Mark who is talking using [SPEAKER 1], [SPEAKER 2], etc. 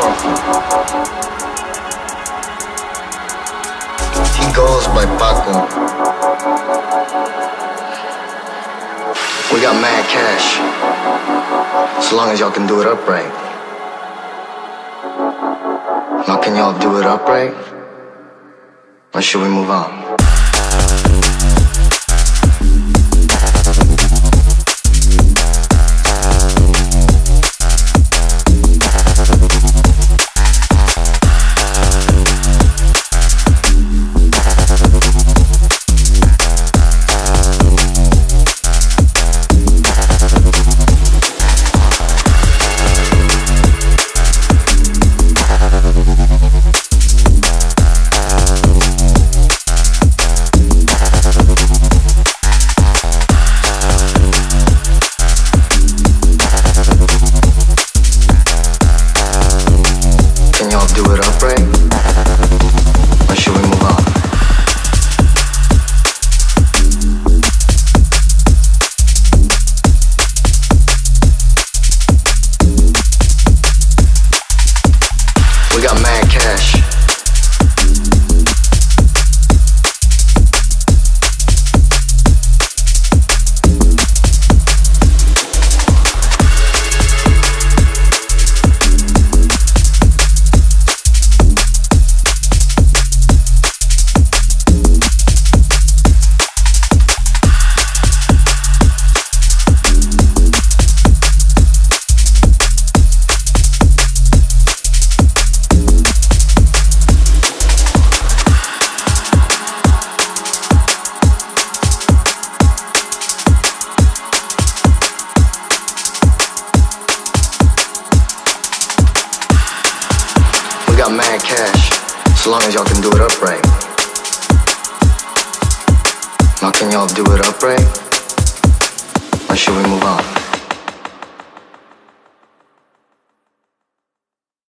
[SPEAKER 1] He goes by Paco. We got mad cash. As long as y'all can do it upright. Now can y'all do it upright? Or should we move on? Mad cash. So long as y'all can do it upright. Now can y'all do it upright? Or should we move on?